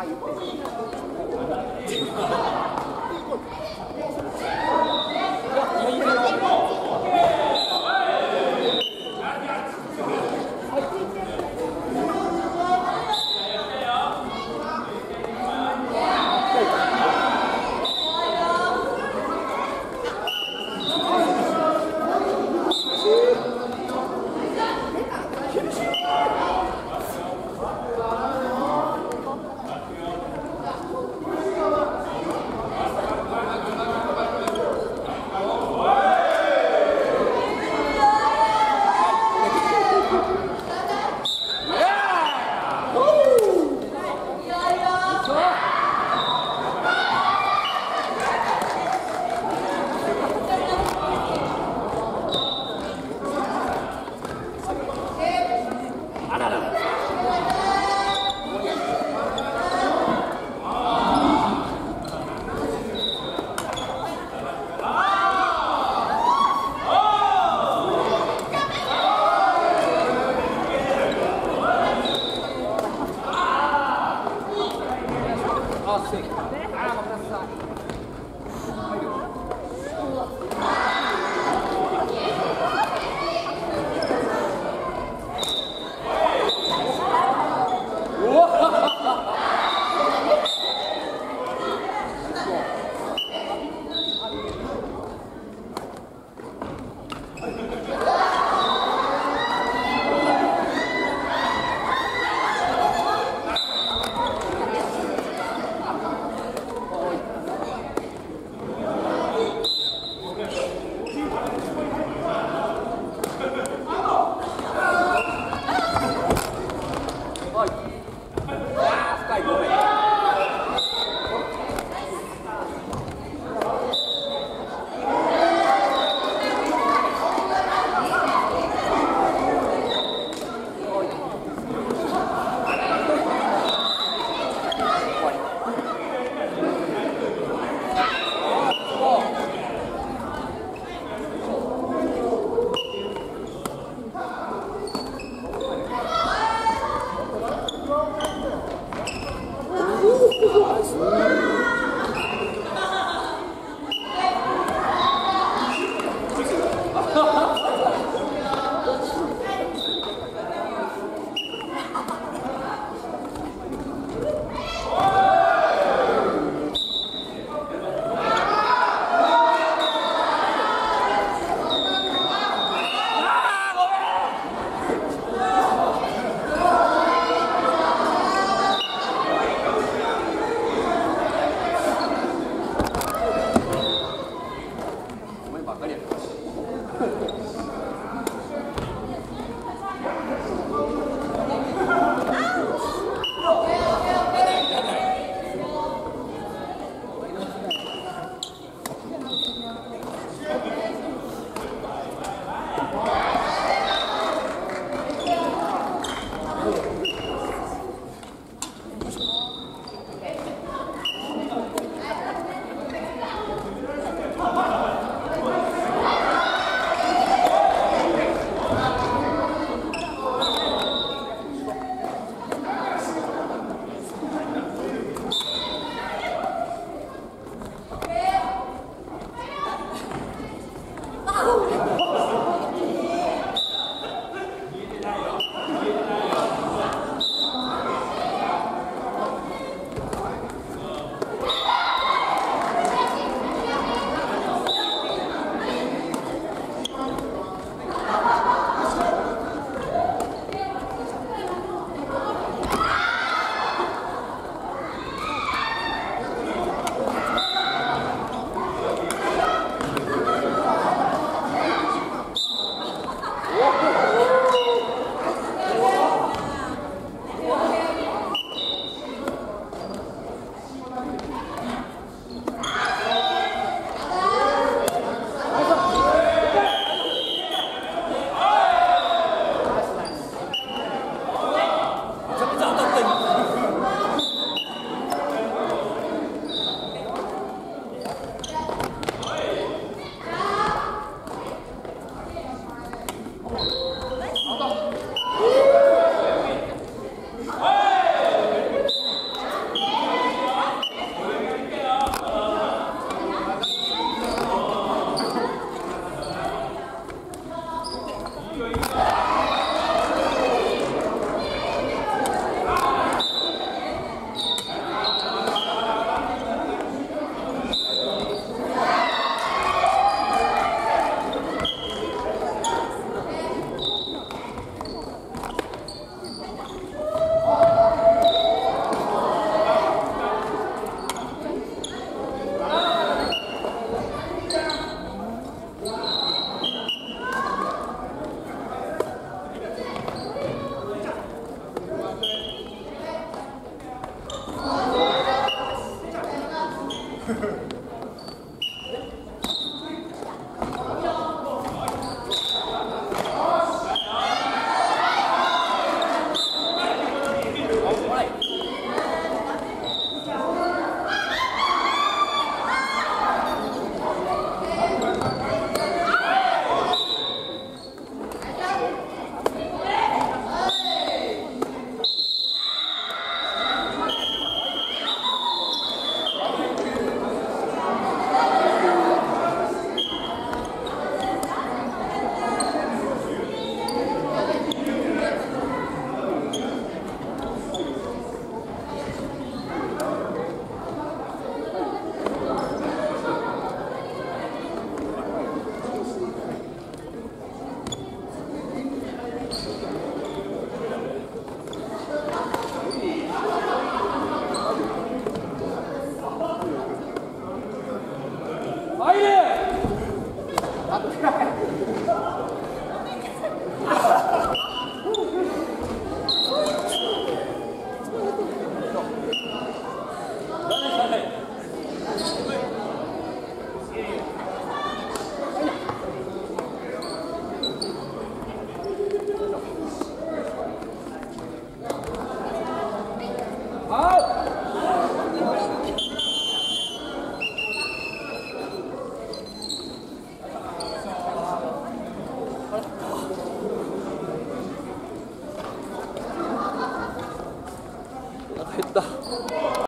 他一辈子。